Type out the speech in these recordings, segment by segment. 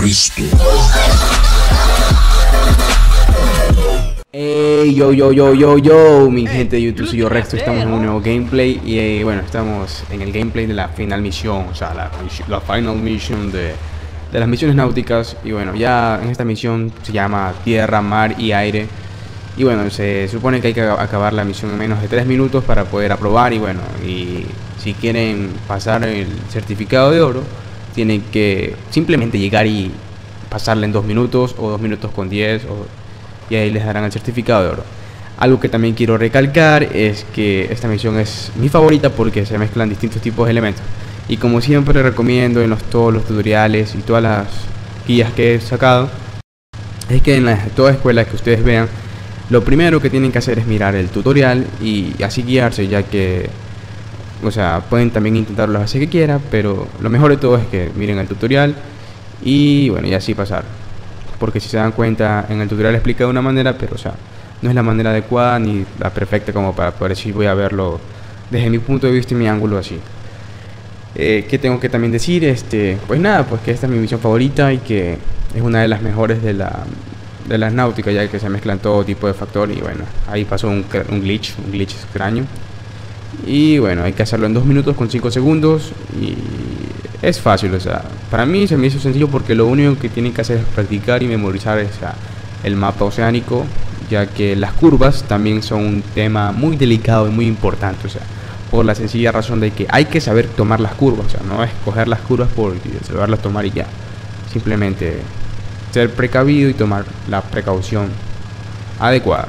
Cristo. Hey, yo, yo, yo, yo, yo, mi gente de YouTube, soy yo Rex, estamos en un nuevo gameplay y eh, bueno, estamos en el gameplay de la final misión, o sea, la, la final mission de, de, las misiones náuticas y bueno, ya en esta misión se llama Tierra, Mar y Aire y bueno, se supone que hay que acabar la misión en menos de 3 minutos para poder aprobar y bueno, y si quieren pasar el certificado de oro, tienen que simplemente llegar y pasarla en 2 minutos o 2 minutos con 10 o y ahí les darán el certificado de oro. Algo que también quiero recalcar es que esta misión es mi favorita porque se mezclan distintos tipos de elementos. Y como siempre recomiendo en los, todos los tutoriales y todas las guías que he sacado, es que en las, escuelas que ustedes vean, lo primero que tienen que hacer es mirar el tutorial y así guiarse, ya que, o sea, pueden también intentarlo las veces que quieran, pero lo mejor de todo es que miren el tutorial y bueno, y así pasar porque si se dan cuenta en el tutorial explica de una manera, pero o sea, no es la manera adecuada ni la perfecta como para poder decir voy a verlo desde mi punto de vista y mi ángulo así. Eh, ¿Qué tengo que también decir? Este, pues nada, pues que esta es mi misión favorita y que es una de las mejores de la de las náuticas ya que se mezclan todo tipo de factores y bueno, ahí pasó un, un glitch, un glitch extraño. Y bueno, hay que hacerlo en 2 minutos con 5 segundos y es fácil, o sea, para mí se me hizo sencillo porque lo único que tienen que hacer es practicar y memorizar el mapa oceánico, ya que las curvas también son un tema muy delicado y muy importante, o sea, por la sencilla razón de que hay que saber tomar las curvas, o sea, no es coger las curvas por saberlas tomar y ya, simplemente ser precavido y tomar la precaución adecuada.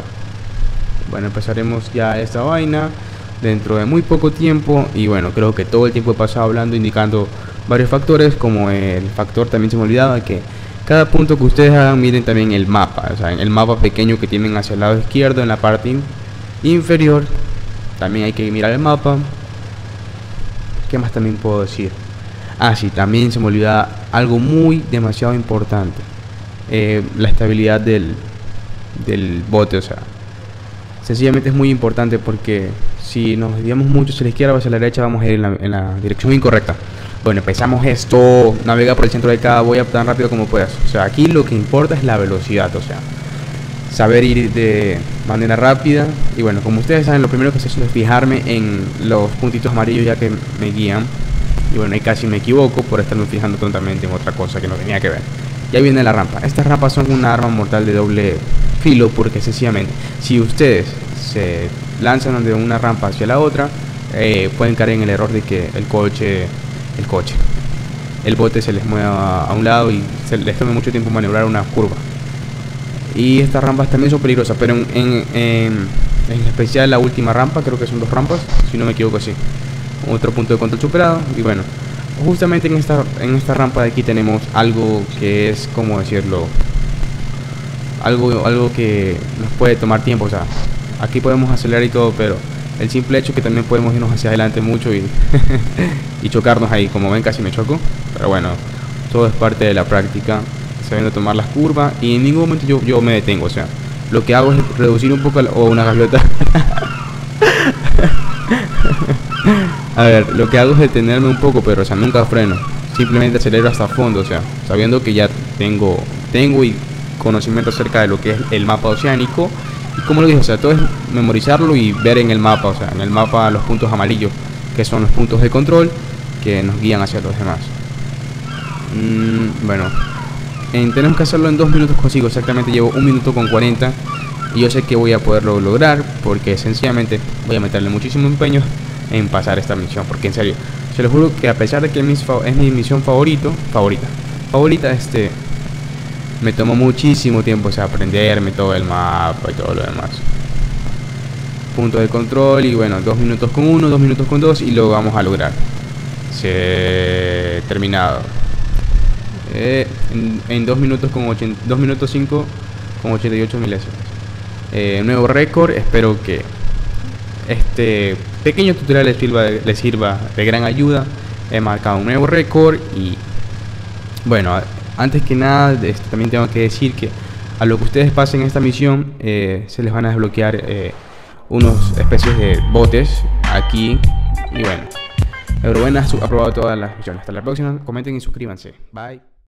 Bueno, empezaremos ya esta vaina dentro de muy poco tiempo y bueno, creo que todo el tiempo he pasado hablando indicando varios factores, como el factor también se me olvidaba que cada punto que ustedes hagan miren también el mapa, o sea, el mapa pequeño que tienen hacia el lado izquierdo en la parte inferior. También hay que mirar el mapa. ¿Qué más también puedo decir? Ah, sí, también se me olvidaba algo muy demasiado importante. Eh, la estabilidad del, del bote, o sea, sencillamente es muy importante porque si nos desviamos mucho hacia la izquierda o hacia la derecha vamos a ir en la, en la dirección incorrecta. Bueno, empezamos esto, navega por el centro de cada boya tan rápido como puedas. O sea, aquí lo que importa es la velocidad, o sea, saber ir de manera rápida. Y bueno, como ustedes saben, lo primero que hacer es fijarme en los puntitos amarillos ya que me guían. Y bueno, ahí casi me equivoco por estarme fijando totalmente en otra cosa que no tenía que ver. Ya viene la rampa. Estas rampas son una arma mortal de doble filo porque sencillamente, si ustedes se lanzan de una rampa hacia la otra, eh, pueden caer en el error de que el coche el coche. El bote se les mueva a un lado y se les toma mucho tiempo maniobrar una curva. Y estas rampas también son peligrosas, pero en, en, especial la última rampa, creo que son dos rampas, si no me equivoco así. Otro punto de control superado. Y bueno, justamente en esta, en esta rampa de aquí tenemos algo que es, como decirlo, algo, algo que nos puede tomar tiempo. O sea, aquí podemos acelerar y todo, pero el simple hecho que también podemos irnos hacia adelante mucho y, y chocarnos ahí. Como ven, casi me choco. Pero bueno, todo es parte de la práctica. Sabiendo tomar las curvas y en ningún momento yo, yo me detengo. O sea, lo que hago es reducir un poco o una gaviota. A ver, lo que hago es detenerme un poco, pero o sea, nunca freno. Simplemente acelero hasta fondo, o sea, sabiendo que ya tengo, tengo y conocimiento acerca de lo que es el mapa oceánico y como lo dije, o sea, todo es memorizarlo y ver en el mapa, o sea, en el mapa los puntos amarillos, que son los puntos de control que nos guían hacia los demás. Mm, bueno, tenemos que hacerlo en dos minutos consigo, exactamente llevo un minuto con 40 y yo sé que voy a poderlo lograr porque sencillamente voy a meterle muchísimo empeño en pasar esta misión, porque en serio, se lo juro que a pesar de que es mi misión favorito, favorita, favorita, este, me tomó muchísimo tiempo, o sea, aprenderme todo el mapa y todo lo demás. Punto de control y bueno, dos minutos con uno, dos minutos con dos y lo vamos a lograr. Se terminado. Eh, en, dos minutos con 80, dos minutos 5 con 88 milésimas. Eh, nuevo récord, espero que este pequeño tutorial les sirva, les sirva de gran ayuda. He marcado un nuevo récord y bueno, antes que nada, este, también tengo que decir que a lo que ustedes pasen esta misión, eh, se les van a desbloquear eh, unos especies de botes aquí. Y bueno, Eurobuena ha aprobado todas las misiones. Hasta la próxima, comenten y suscríbanse. Bye.